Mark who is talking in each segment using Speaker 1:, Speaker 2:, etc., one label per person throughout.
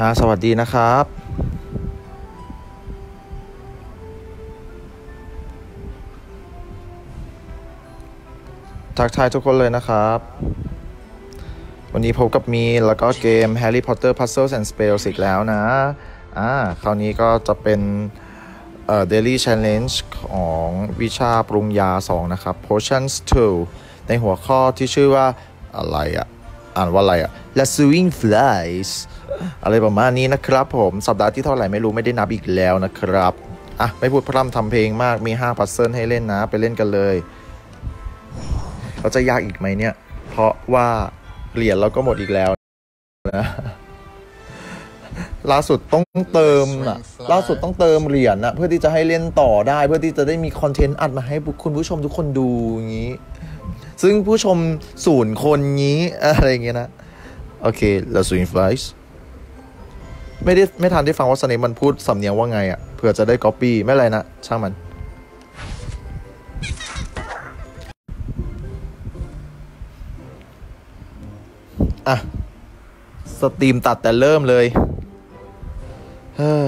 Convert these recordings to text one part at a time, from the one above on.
Speaker 1: อ่าสวัสดีนะครับทักทายทุกคนเลยนะครับ วันนี้พบกับมีแล้วก็เกม Harry Potter Puzzles and Spells อีกแล้วนะ อ่า คราวนี้ก็จะเป็นเอ่อ Daily Challenge ของวิชาปรุงยา 2 นะครับ Potions 2 ในหัวข้อที่ชื่อว่าอะไรอะอ่านว่าอะไรอะ Lassoing Flies อะไรประมาณนี้นะครับ ผมสัปดาห์ที่เท่าไหร่ไม่รู้ไม่ได้นับอีกแล้วนะครับอะไม่พูดพร่ำทำเพลงมากมี5พัซเซิลให้เล่นนะ ไปเล่นกันเลยเราจะยากอีกไหมเนี่ย เพราะว่าเหรียญเราก็หมดอีกแล้วนะล่าสุดต้องเติมอะล่าสุดต้องเติมเหรียญนะเพื่อที่จะให้เล่นต่อได้เพื่อที่จะได้มีคอนเทนต์อัดมาให้คุณผู้ชมทุกคนดูอย่างนี้ ซึ่งผู้ชมศูนย์คนนี้อะไรอย่างเงี้ยนะโอเคแล้วสูนฟลายส์ ไม่ได้ไม่ทันได้ฟังว่าสเนปมันพูดสำเนียงว่าไงอะ่ะเผื่อจะได้ก๊อปปี้ไม่ไรนะ ช่างมัน อะ สตรีมตัดแต่เริ่มเลยเฮ้อ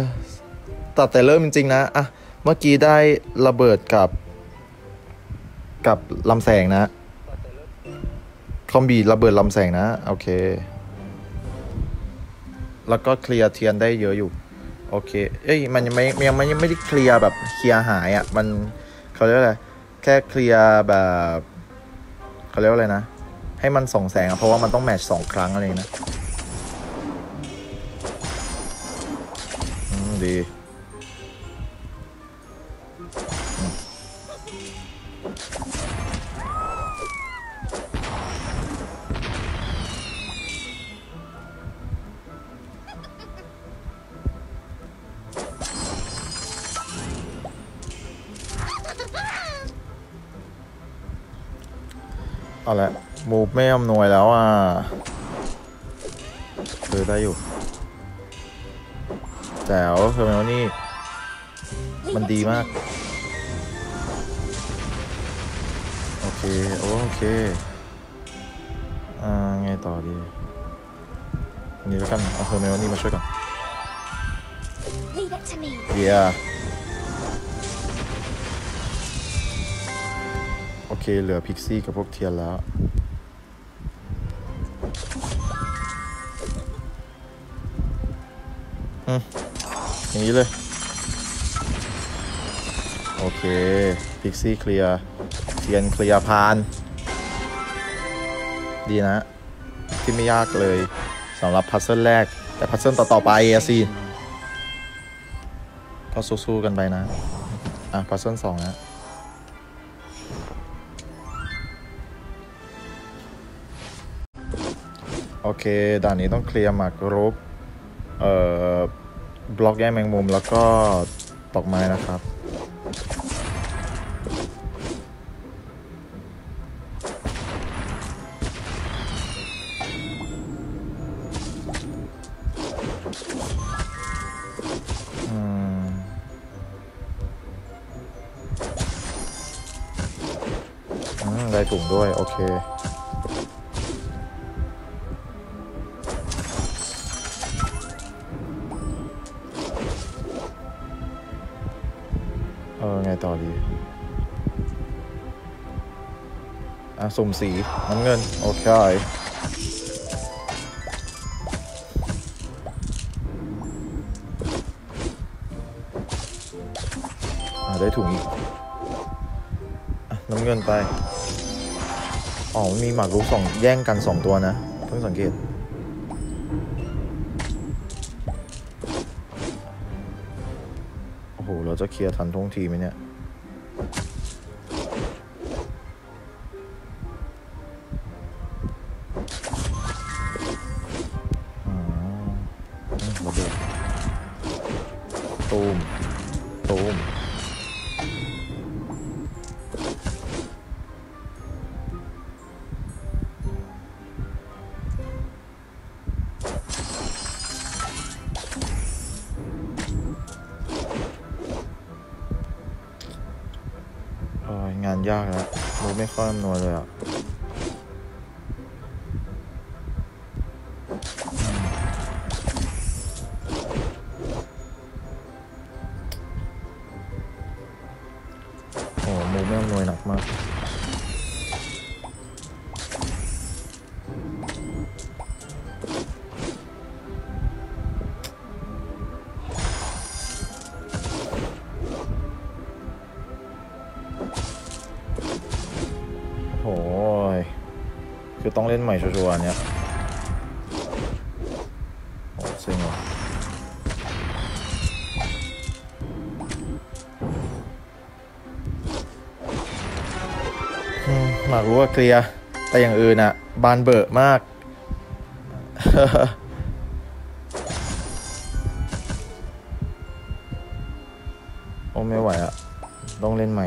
Speaker 1: ตัดแต่เริ่มจริง ๆ นะ อะ เมื่อกี้ได้ระเบิดกับ กับลำแสงนะ คอมบีระเบิดลำแสงนะ โอเค แล้วก็เคลียร์เทียนได้เยอะอยู่ โอเค เอ้ยมันยังไม่ยังไม่ยังไม่ได้เคลียร์แบบเคลียร์หายอะ่ะมันเขาเรียกอะไรแค่เคลียร์แบบเขาเรียกอะไรนะ ให้มันส่องแสงอะเพราะว่ามันต้องแมทช์สองครั้งอะไรนะ อืม ดี เอาละมูฟไม่อำนวยแล้วอะเออได้อยู่แจ๋วเฮอร์ไมโอนี่ มันดีมาก โอเค โอเค อ่า ไงต่อดีอันนี้แล้วกัน เอาเฮอร์ไมโอนี่มาช่วยก่อน
Speaker 2: Leave it to me.
Speaker 1: เดี๋ยว โเค เหลือ pixie กับพวกเทียนแล้วอืมอย่างนี้เลย โอเค pixie เคลียร์เทียนเคลียร์ผ่าน ดีนะ ที่ไม่ยากเลยสำหรับ puzzle แรก แต่ puzzle ต่อ ๆ ไปอะสิก็สู้ๆกันไปนะ อะ puzzle สองนะ เค ด่านนี้ต้องเคลียร์หมากรุกเอ่อบล็อกแย่แมงมุมแล้วก็ตอกไม้นะครับอืมอืมได้ถุงด้วย โอเค สุ่มสีน้ำเงิน โอเค ได้ถุงอีกน้ำเงินไป อ๋อ มีหมากรุกสองแย่งกันสองตัวนะ เพิ่งสังเกตโอ้โห เราจะเคลียร์ทันท่วงทีไหมเนี่ย ตูมตูมโอ้ยงานยากแล้วมูไม่ค่อยอำนวยเลยอะ หมากรู้ว่าเคลียร์แต่อย่างอื่นอะบานเบอะมาก โอ้ไม่ไหวอะต้องเล่นใหม่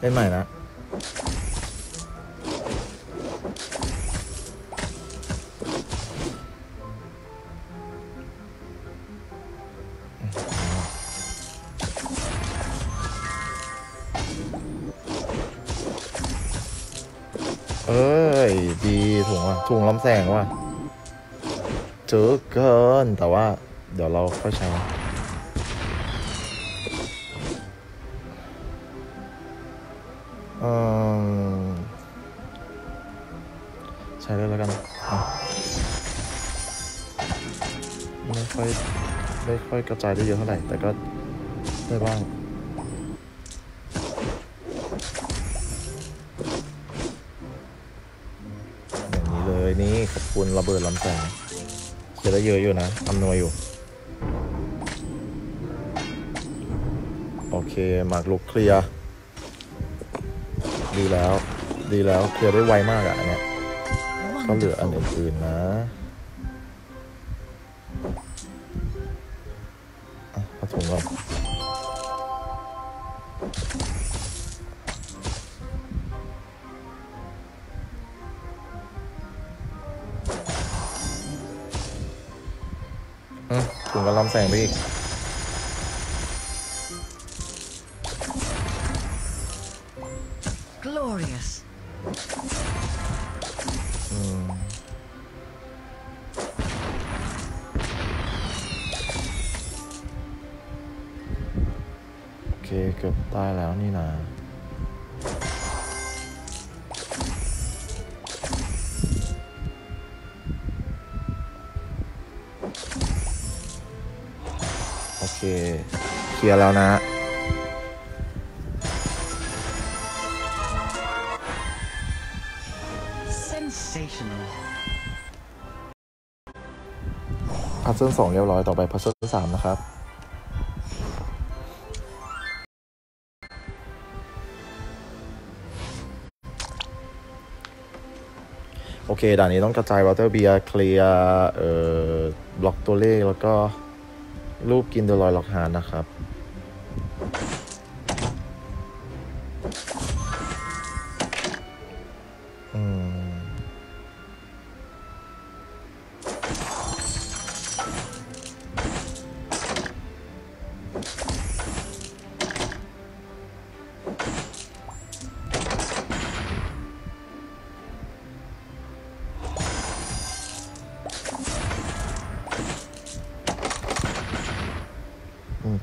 Speaker 1: เล่นใหม่นะ ถุงว่ะถุงลำแสงว่ะเจอเกิน แต่ว่า เดี๋ยวเราค่อยใช้ใช้เลยแล้วกัน ไม่ค่อย ไม่ค่อยกระจายได้เยอะเท่าไหร่ แต่ก็ได้บ้าง อย่าง นี้เลยนี่ขอบคุณระเบิดลำแสงเขียนได้เยอะอยู่นะอำนวยอยู่ โอเคหมากลุกเคลียร์ดีแล้ว ดีแล้วเคลียร์ได้ไวมากอะอันเนี้ยก็เหลืออันอื่นๆนะอะ เคเคลียร์แล้วนะ
Speaker 2: Sensational.
Speaker 1: puzzle สองเรียบร้อยต่อไป puzzle สามนะครับโอเคด่านนี้ต้องกระจาย butterbeer เคลียร์เอ่อบล็อกตัวเลขแล้วก็ รูปกินเดลอยล็อกฮานนะครับ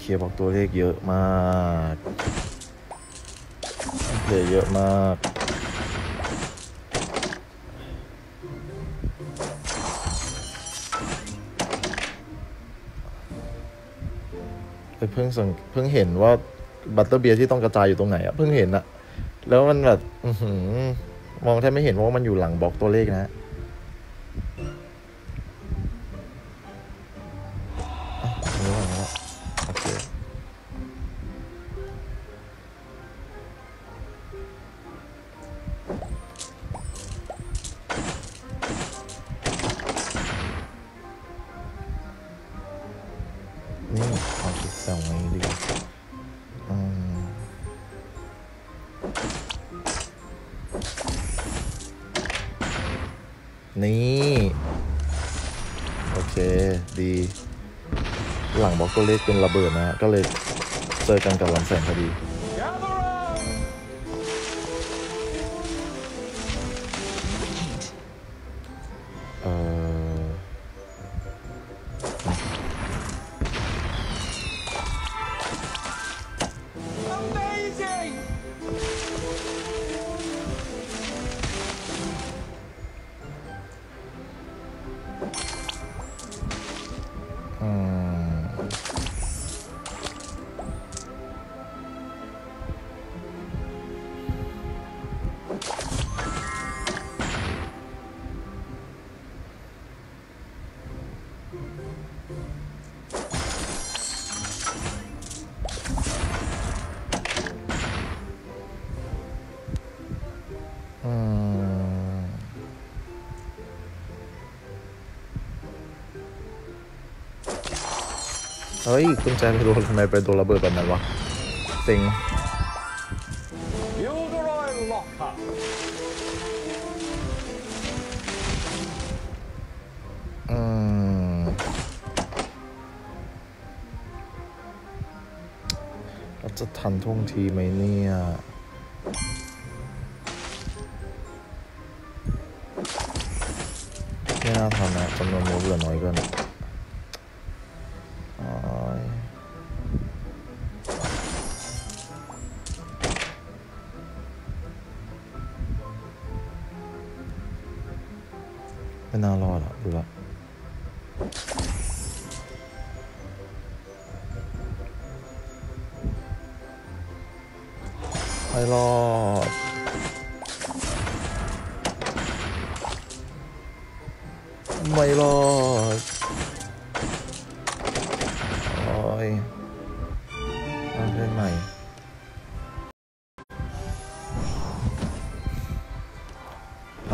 Speaker 1: เคลียบอกตัวเลขเยอะมากเคลียร์เยอะมากเพิ่งสังเพิ่งเห็นว่าบัตเตอร์เบียร์ที่ต้องกระจายอยู่ตรงไหนอะเพิ่งเห็นอะแล้วมันแบบมองแทบไม่เห็นเพราะว่ามันอยู่หลังบล็อกตัวเลขนะ ตัวเลขเป็นระเบิดนะฮะก็เลยเจอกันกับลำแสงพอดี เฮ้ยกุญแจไปโดนทำไมไปโดนระเบิดแบบนั้นวะเซ็ง
Speaker 3: Gilderoy Lockhart.
Speaker 1: อืมเราจะทันท่วงทีไหมเนี่ยไม่น่าทันนะจำนวนมูฟเหลือน้อยเกิน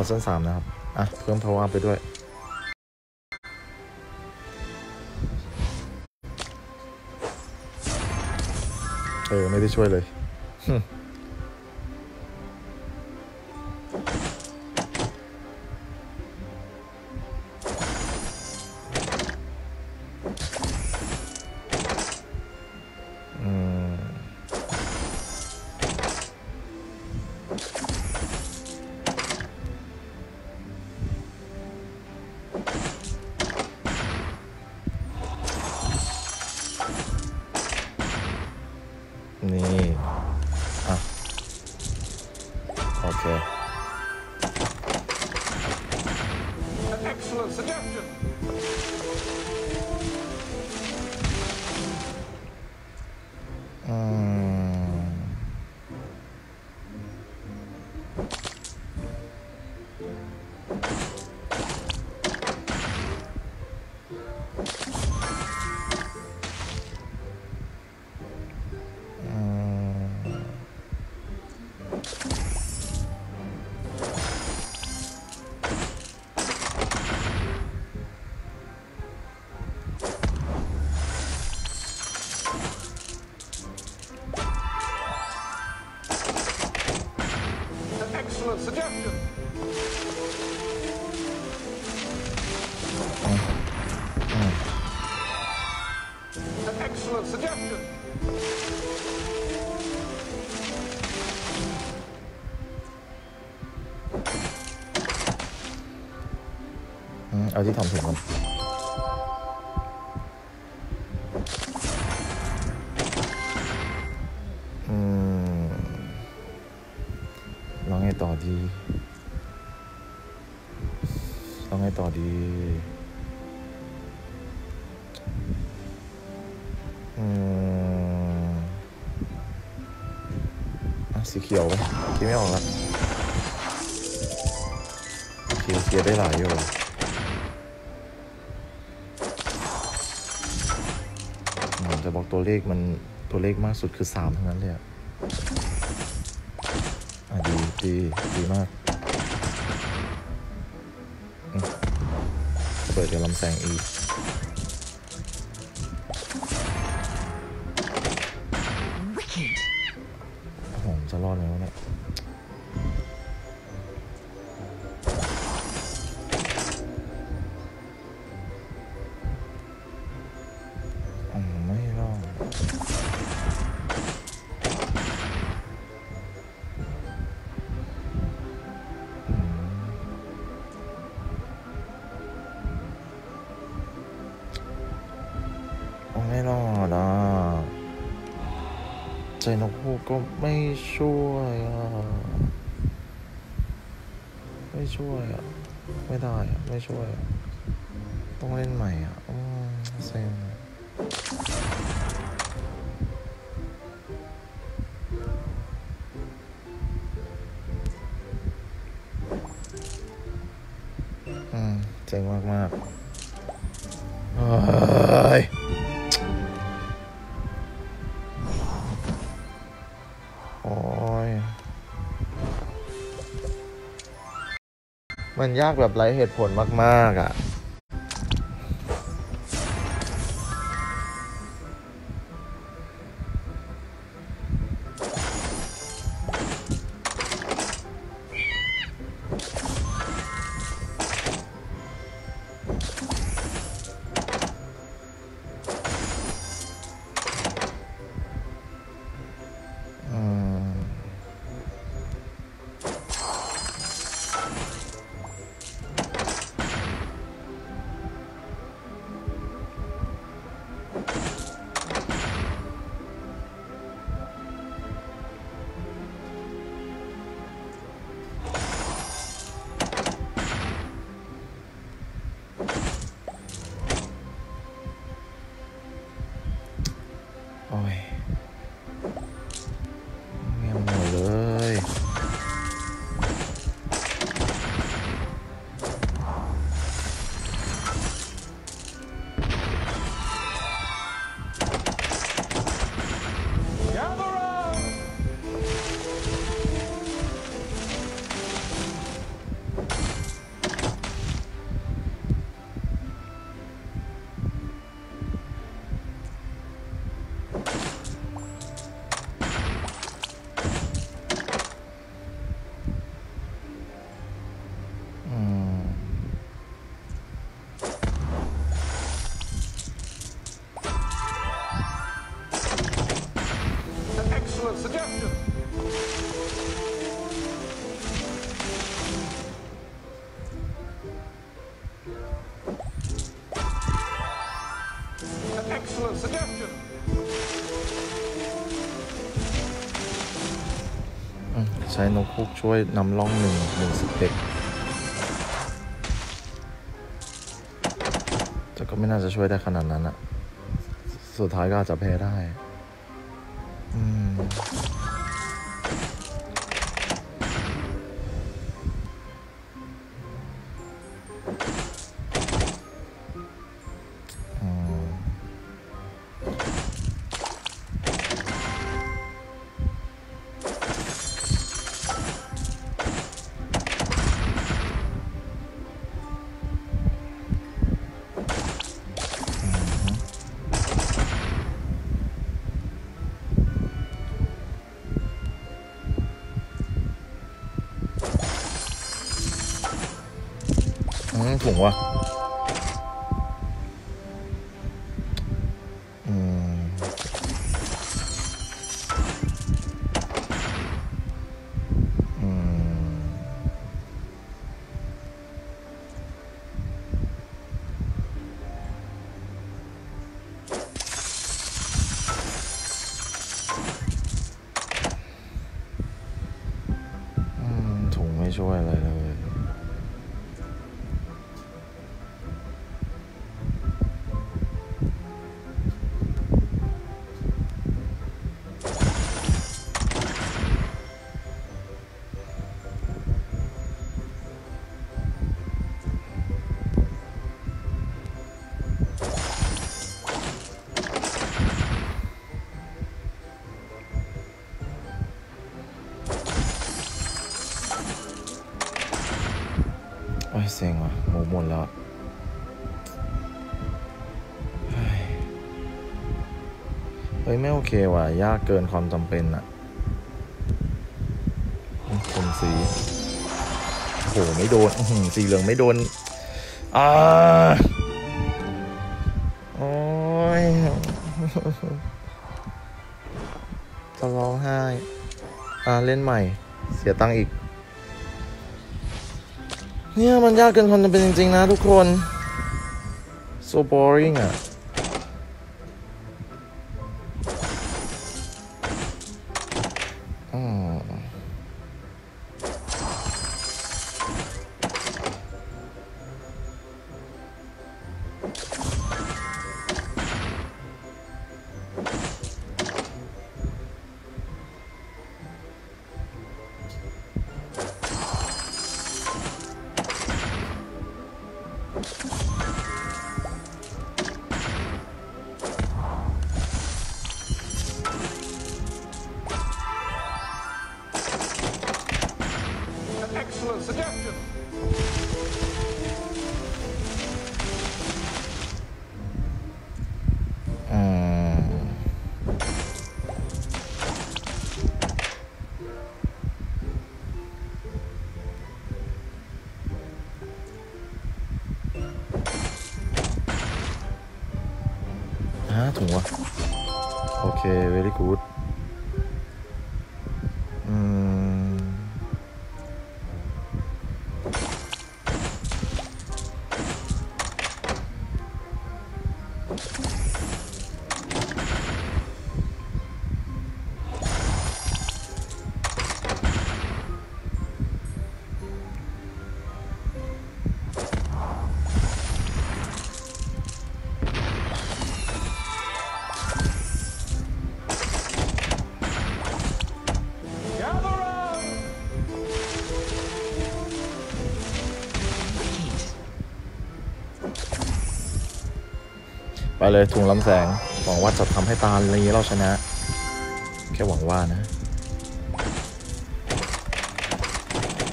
Speaker 1: เส้นสามนะครับ อะ เพิ่ม power up ไปด้วย เออ ไม่ได้ช่วยเลย เอาที่ทำถูกก่อน เขียวไปคิดไม่ออกละเขียวเขียวได้หลายอยู่อืมจะบอกตัวเลขมันตัวเลขมากสุดคือสามเท่านั้นเลยอะดีดีดีมากเปิดกับลำแสงอีก ก็ไม่ช่วยอะ ไม่ช่วยอะ ไม่ได้อะ ไม่ช่วยอะต้องเล่นใหม่อะอืมเซ็งอืมเจ๋งมากมาก มันยากแบบไร้เหตุผลมากๆอะ นกคูกช่วยนำล่องหนึ่งหนึ่งสเต็ปแต่ก็ไม่น่าจะช่วยได้ขนาดนั้นอะสุดท้ายก็อาจจะแพ้ได้ อืม ช่วยอะไรเลย ยไม่โอเคว่ะ ยากเกินความจำเป็นอะคนสีโอ้โหไม่โดนสีเหลืองไม่โดน อ่า โอ้ยจะร้องไห้ อ่า เล่นใหม่ เสียตังค์อีก เนี่ย มันยากเกินความจำเป็นจริง ๆ นะทุกคน so boring อะ เลยถุงลำแสง หวังว่าจะทำให้ตาลีเราชนะ แค่หวังว่านะ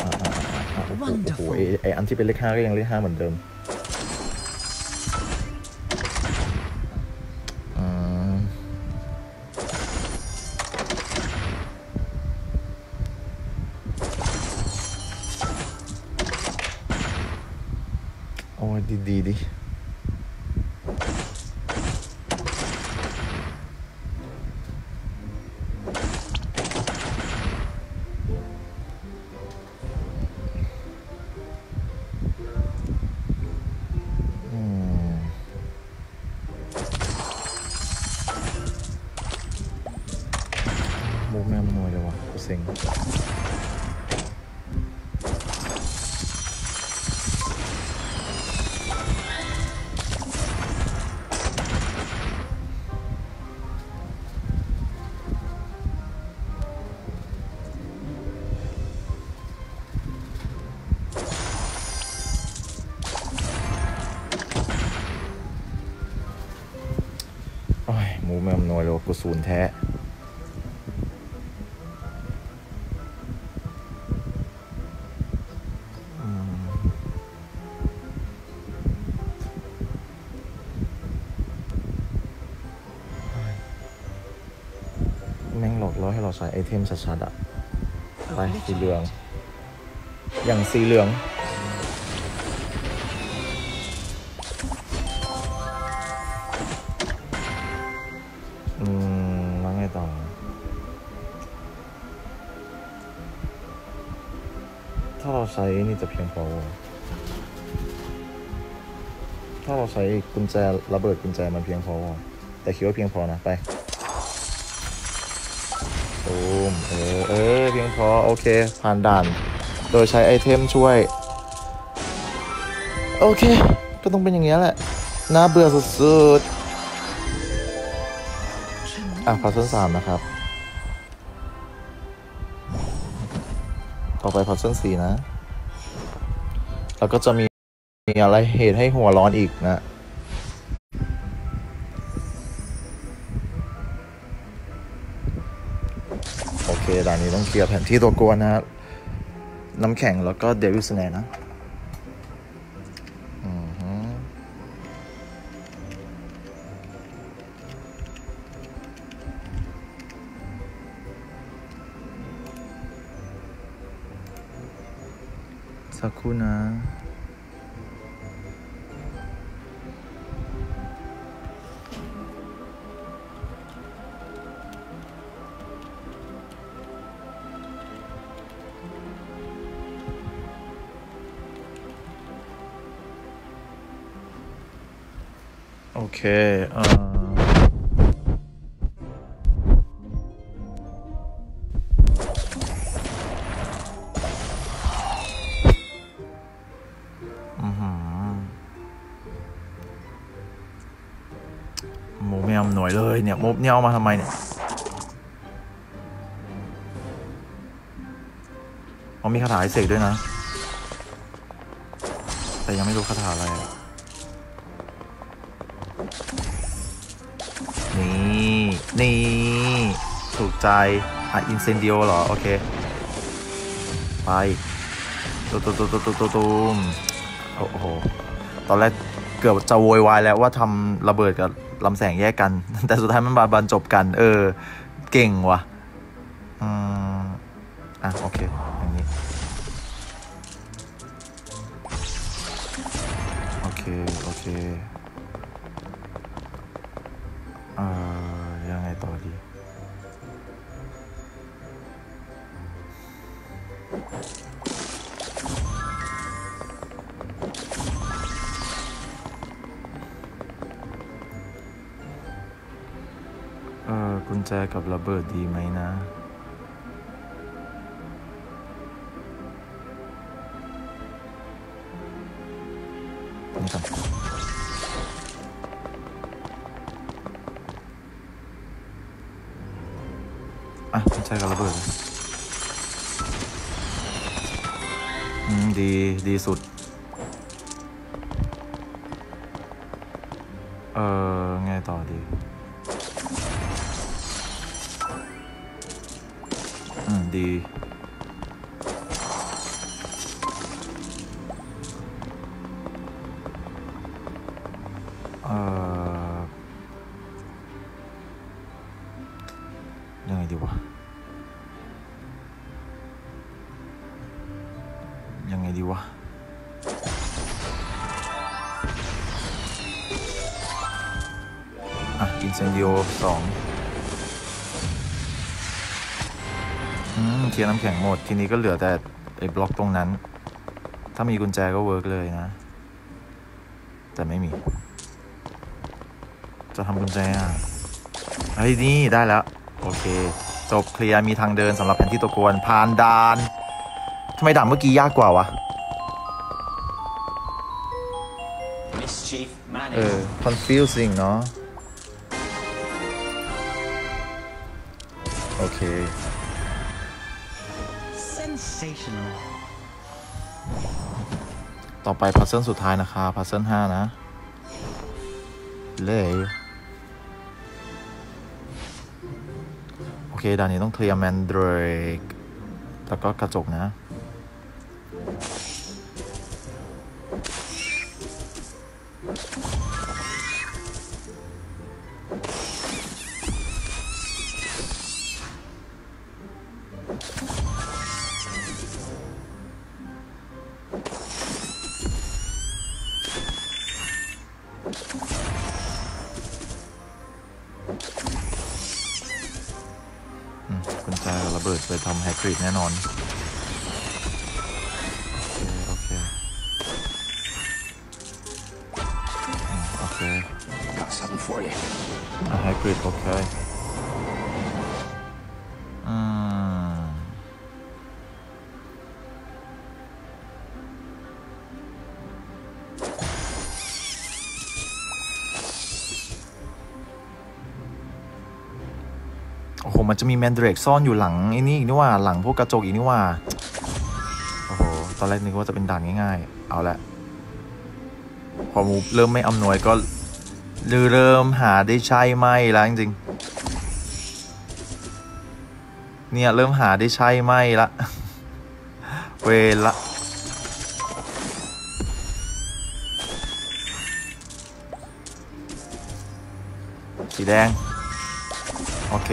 Speaker 1: อ่าอ่าอ่าอ่าโอ้โหโอ้โหไอ้ไออันที่เป็นเลขห้าก็ยังเลขห้าเหมือนเดิมอืมโอ้ยดีดีดี แม่งหลอกล่อให้เราใช้ไอเทมชัดๆอะไปสีเหลือง อย่างสีเหลือง อืมแล้วไงต่อถ้าเราใช้นี่จะเพียงพอวะถ้าเราใช้กุญแจระเบิดกุญแจมันเพียงพอวะแต่คิดว่าเพียงพอนะ ไป เออเออเพียงพอโอเค ผ่านด่าน โดยใช้ item ช่วย โอเค ก็ต้องเป็นอย่างเงี้ยแหละ น่าเบื่อสุดๆ อะ part สามนะครับ ต่อไป part สี่นะ แล้วก็จะมีมีอะไรเหตุให้หัวร้อนอีกนะ โอเคด่านี้ต้องเคลียร์แผนที่ตัวกวนนะฮะน้ำแข็งแล้วก็เดวิสแนนะสักครู่นะ เคอ่ออือหือโมไม่เอาหน่วยเลยเนี่ยโมเนี่ยเอามาทำไมเนี่ยเขามีคาถาให้เสกด้วยนะ แต่ยังไม่รู้คาถาอะไร นี่ถูกใจ อะอินเซนดิโอเหรอ โอเค ไปตูตูตูตูตูตูตูมโอ้โห ตอนแรกเกือบจะโวยวายแล้วว่าทำระเบิดกับลำแสงแยกกัน แต่สุดท้ายมันมาบรรจบกัน เออ เก่งว่ะอืมอะ โอเค อย่างนี้ โอเค โอเคอ่อ อกุญแจกับระเบิดดีไหมนะ นี่ก่อนอะกุญแจกับระเบิดอืม ดี ดีสุด เออไงต่อดี อืมดี ข็งหมด ทีนี้ก็เหลือแต่ไอ้บล็อกตรงนั้น ถ้ามีกุญแจก็ work เลยนะ แต่ไม่มี จะทำกุญแจอะเฮ้ยนี่ได้แล้ว โอเค จบเคลียร์มีทางเดินสำหรับแผนที่ตัวกวนผ่านด่านทำไมด่านเมื่อกี้ยากกว่าวะ
Speaker 2: Mischief
Speaker 1: เออ
Speaker 2: managed.
Speaker 1: confusing เนาะโอเค
Speaker 2: Sensational.
Speaker 1: ต่อไปพัซเซิลสุดท้ายนะคะพัซเซิลห้านะ เลยโอเคด่านนี้ต้องเคลียร์แมนเดรกแล้วก็กระจกนะ หมันจะมีแมนเดรกซ่อนอยู่หลังไอ้นี่อีกนี่ว่าหลังพวกกระจกอีกนี่ว่าโอ้โหตอนแรกนึกว่าจะเป็นด่านง่ายๆ เอาละพอมูฟเริ่มไม่อำนวยก็เริ่มหาได้ใช่ไหมแล้วจริงๆเนี่ยเริ่มหาได้ใช่ไหมละเวละสีแดง โอเค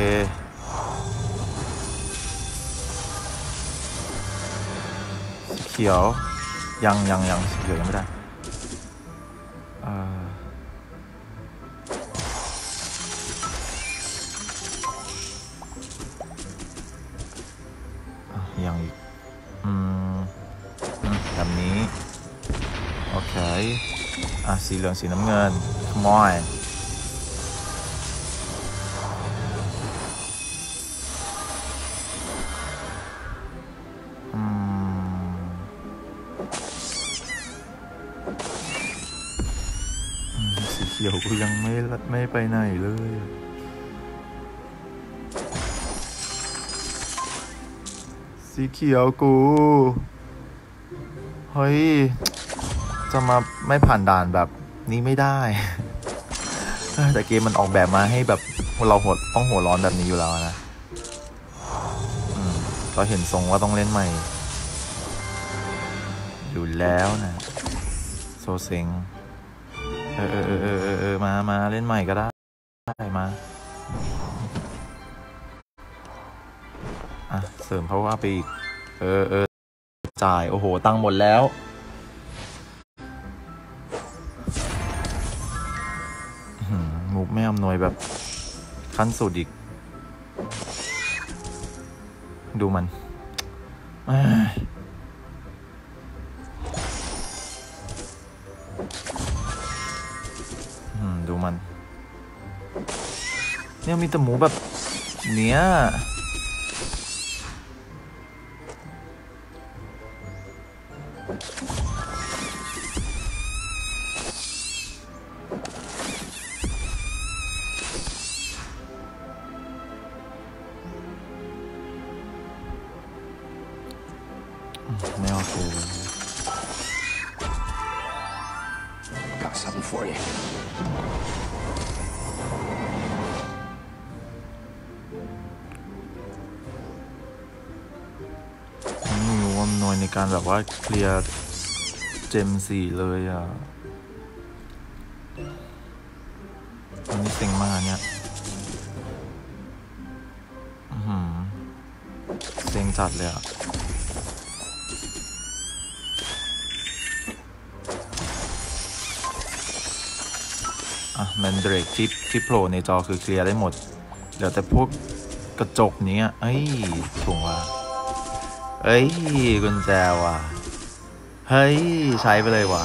Speaker 1: เขียว ยังยังยังสีเขียวยังไม่ได้อ่ออะยังอีก อืมแบบนี้ โอเค อะ สีเหลืองสีน้ำเงิน come on อื ขียวกูยังไม่ไม่ไปไหนเลยสีเขียวกู เฮ้ย จะมาไม่ผ่านด่านแบบนี้ไม่ได้ แต่เกมมันออกแบบมาให้แบบเราหัวต้องหัวร้อนแบบนี้อยู่แล้วนะอืมก็เห็นทรงว่าต้องเล่นใหม่ อยู่แล้วนะ โซเซ็ง เออเออเออเออเออมามาเล่นใหม่ก็ได้ได้มา อะ เสริมเพราะว่าไปอีก เออเออจ่าย โอ้โห ตังหมดแล้วมุกไม่อำนวยแบบ ขั้นสุดอีก ดูมัน มัน เนี่ยมีแต่หมูแบบ เนี้ย ยร์เจมสี่เลยอะอันนี้เซ็งมากอันเนี่ยอื้อหือเซ็งจัดเลยอะอะแมนเดรกที่ที่โผล่ในจอคือเคลียร์ได้หมดเหลือแต่พวกกระจกนี้อะเอ้ยถุงว่ะเอ้ยกุญแจว่ะ เฮ้ย ใช้ไปเลยว่ะ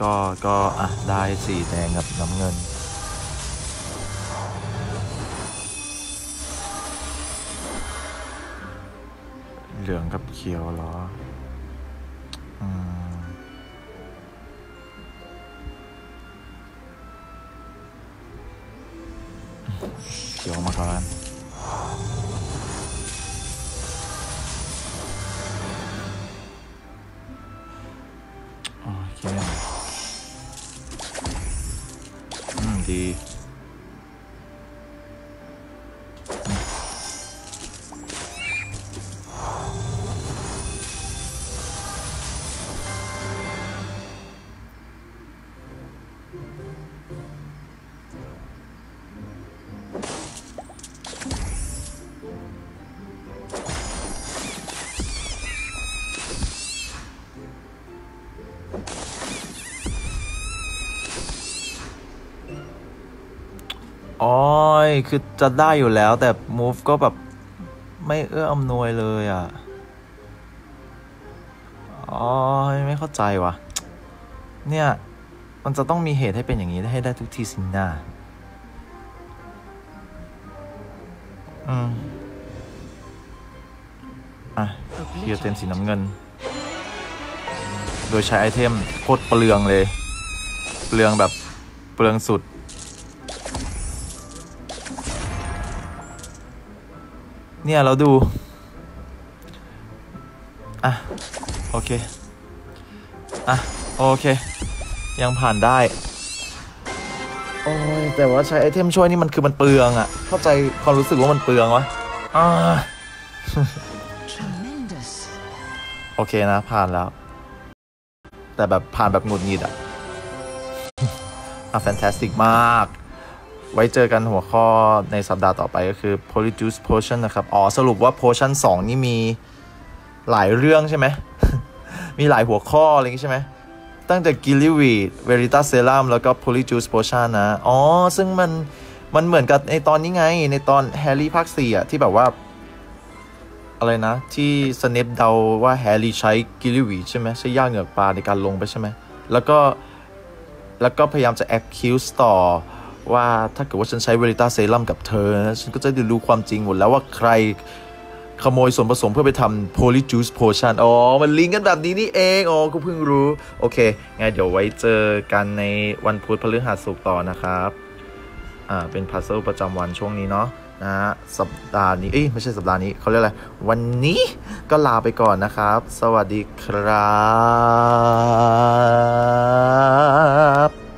Speaker 1: ก็ก็อะ ได้สีแดงกับน้ำเงิน เหลืองกับเขียวเหรอ อืม เขียวมาก่อน อ๋อคือจะได้อยู่แล้ว แต่ move ก็แบบ ไม่เอื้ออำนวยเลยอะอ๋อไม่เข้าใจว่ะ เนี่ย มันจะต้องมีเหตุให้เป็นอย่างนี้ให้ได้ทุกทีสินะอืม อะเคลียร์เต็มสีน้ำเงิน โดยใช้ไอเทมโคตรเปลืองเลย เปลืองแบบเปลืองสุด เนี่ยเราดู อะ โอเค อะ โอเค ยังผ่านได้ โอ้ย แต่ว่าใช้ไอเทมช่วยนี่มันคือมันเปลืองอะเข้าใจความรู้สึกว่ามันเปลืองวะอ่า
Speaker 4: Tremendous.
Speaker 1: โอเคนะ ผ่านแล้ว แต่แบบผ่านแบบหงุดหงิดอะอะแฟนตาสติกมาก ไว้เจอกันหัวข้อในสัปดาห์ต่อไปก็คือ Polyjuice Potion นะครับ อ๋อ สรุปว่า Potion 2 นี่มีหลายเรื่องใช่ไหม มีหลายหัวข้ออะไรอย่างงี้ใช่ไหม ตั้งแต่ g i l l y w e e d Veritas Serum แล้วก็ Polyjuice Potion นะ อ๋อ ซึ่งมันมันเหมือนกับในตอนนี้ไง ในตอนแฮร์รี่ภาค4อะที่แบบว่า อะไรนะ ที่สเนปเดาว่าแฮร์รี่ใช้ gillyweed ใช่ไหมใช้หญ้าเหงือกปลาในการลงไปใช่ไหม แล้วก็แล้วก็พยายามจะ accuse ต่อ ว่าถ้าเกิดว่าฉันใช้ Veritaserum กับเธอนะฉันก็จะได้รู้ความจริงหมดแล้วว่าใครขโมยส่วนผสมเพื่อไปทำ polyjuice potion อ๋อ มันลิงก์กันแบบนี้นี่เอง อ๋อ ก็เพิ่งรู้ โอเคไงเดี๋ยวไว้เจอกันในวันพุธพฤหัสศุกร์ต่อนะครับ อ่า เป็น puzzle ประจำวันช่วงนี้เนาะ นะฮะ สัปดาห์นี้ เอ้ย ไม่ใช่สัปดาห์นี้เขาเรียกอะไร วันนี้ก็ลาไปก่อนนะครับ สวัสดีครับ